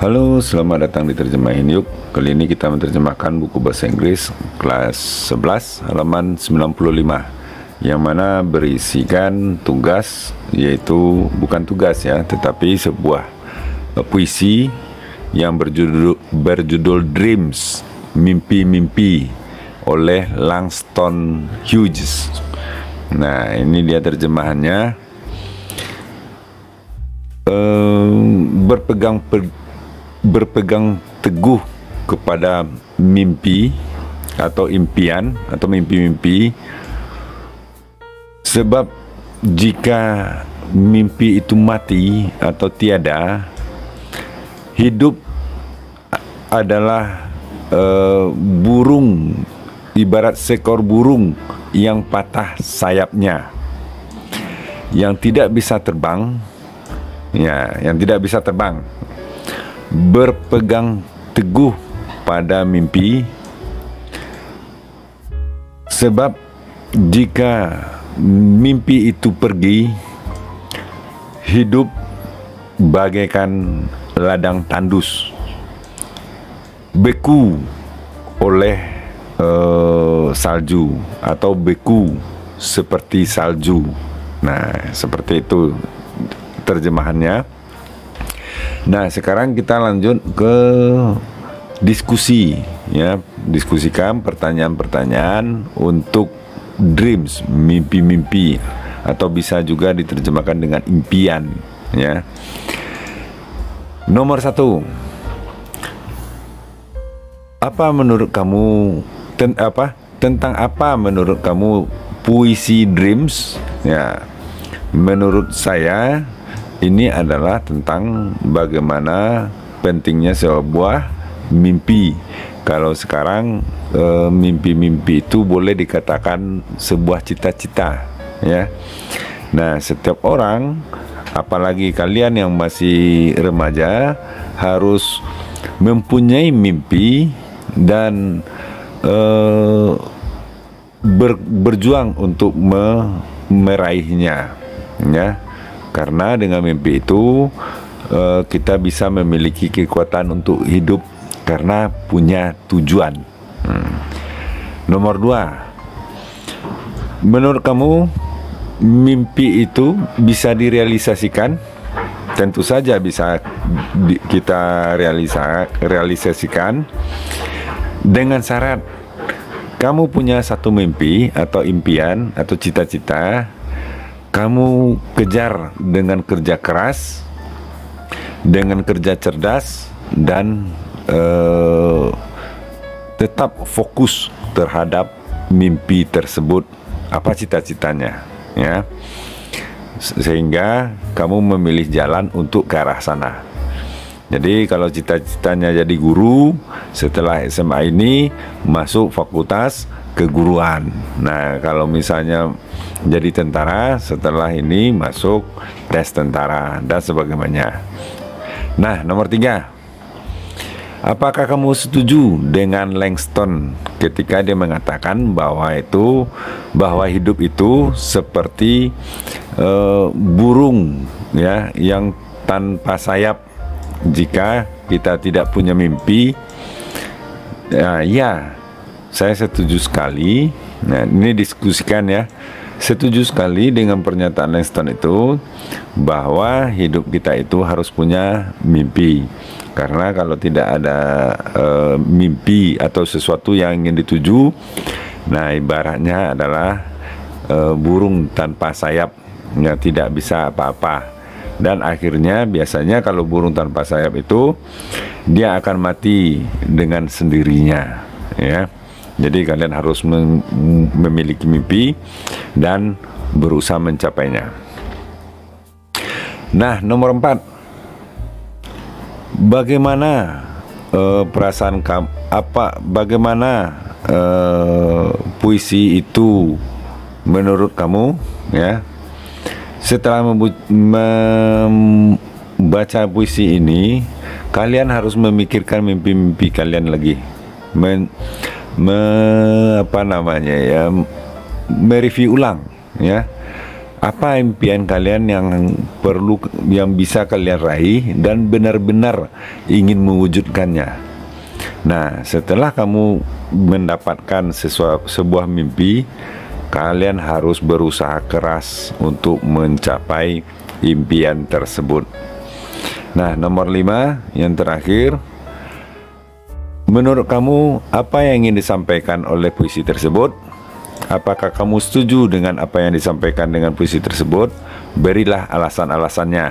Halo, selamat datang di Terjemahin Yuk. Kali ini kita menerjemahkan buku bahasa Inggris kelas 11 halaman 95 yang mana berisikan tugas yaitu bukan tugas ya, tetapi sebuah uh, puisi yang berjudul berjudul Dreams, mimpi-mimpi oleh Langston Hughes. Nah, ini dia terjemahannya. Berpegang per berpegang teguh kepada mimpi atau impian atau mimpi-mimpi. Sebab jika mimpi itu mati atau tiada hidup adalah uh, burung ibarat seekor burung yang patah sayapnya yang tidak bisa terbang. Ya yang tidak bisa terbang berpegang teguh pada mimpi. Sebab jika mimpi itu pergi hidup bagaikan ladang tandus. Beku oleh uh, salju atau beku seperti salju. Nah seperti itu terjemahannya Nah, sekarang kita lanjut ke diskusi ya, diskusikan pertanyaan-pertanyaan untuk dreams, mimpi-mimpi atau bisa juga diterjemahkan dengan impian ya. Nomor satu, apa menurut kamu ten, apa tentang apa menurut kamu puisi dreams? Ya, menurut saya ini adalah tentang bagaimana pentingnya sebuah mimpi. Kalau sekarang eh, mimpi-mimpi itu boleh dikatakan sebuah cita-cita, ya. Nah, setiap orang, apalagi kalian yang masih remaja, harus mempunyai mimpi dan uh, ber, berjuang untuk me, meraihnya, ya karena dengan mimpi itu uh, kita bisa memiliki kekuatan untuk hidup karena punya tujuan. Hmm. Nomor dua, menurut kamu mimpi itu bisa direalisasikan? Tentu saja bisa di, kita realisa, realisasikan dengan syarat kamu punya satu mimpi atau impian atau cita-cita kamu kejar dengan kerja keras, dengan kerja cerdas, dan uh, tetap fokus terhadap mimpi tersebut. Apa cita-citanya, ya? Sehingga kamu memilih jalan untuk ke arah sana. Jadi kalau cita-citanya jadi guru, setelah SMA ini masuk fakultas keguruan. Nah, kalau misalnya jadi tentara setelah ini masuk tes tentara dan sebagainya. Nah, nomor tiga, apakah kamu setuju dengan Langston ketika dia mengatakan bahwa itu bahwa hidup itu seperti uh, burung ya yang tanpa sayap jika kita tidak punya mimpi? Ya, ya saya setuju sekali. Nah, ini diskusikan ya Setuju sekali dengan pernyataan Langston itu bahwa hidup kita itu harus punya mimpi. Karena kalau tidak ada e, mimpi atau sesuatu yang ingin dituju, nah ibaratnya adalah e, burung tanpa sayap yang tidak bisa apa-apa. Dan akhirnya biasanya kalau burung tanpa sayap itu dia akan mati dengan sendirinya, ya. Jadi kalian harus mem memiliki mimpi dan berusaha mencapainya. Nah, nomor empat, bagaimana uh, perasaan kamu? Apa? Bagaimana uh, puisi itu menurut kamu? Ya, setelah membaca puisi ini, kalian harus memikirkan mimpi-mimpi kalian lagi. Men me, apa namanya ya mereview ulang ya apa impian kalian yang perlu yang bisa kalian raih dan benar-benar ingin mewujudkannya. Nah, setelah kamu mendapatkan sesuatu, sebuah mimpi, kalian harus berusaha keras untuk mencapai impian tersebut. Nah, nomor lima yang terakhir, menurut kamu apa yang ingin disampaikan oleh puisi tersebut? Apakah kamu setuju dengan apa yang disampaikan dengan puisi tersebut? Berilah alasan-alasannya.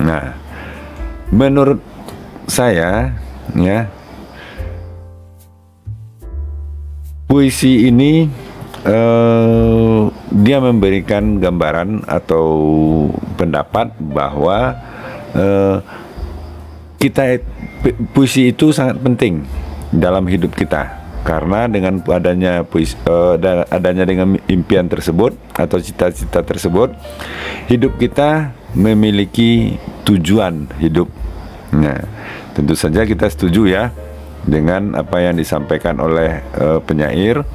Nah, menurut saya, ya, puisi ini uh, dia memberikan gambaran atau pendapat bahwa uh, kita puisi itu sangat penting dalam hidup kita karena dengan adanya puis, uh, adanya dengan impian tersebut atau cita-cita tersebut hidup kita memiliki tujuan hidup nah tentu saja kita setuju ya dengan apa yang disampaikan oleh uh, penyair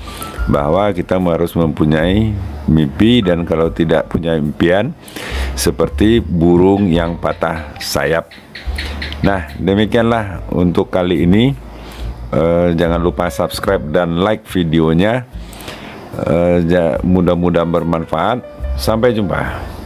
bahwa kita harus mempunyai mimpi dan kalau tidak punya impian seperti burung yang patah sayap. Nah, demikianlah untuk kali ini. Uh, jangan lupa subscribe dan like videonya. Uh, Mudah-mudahan bermanfaat. Sampai jumpa.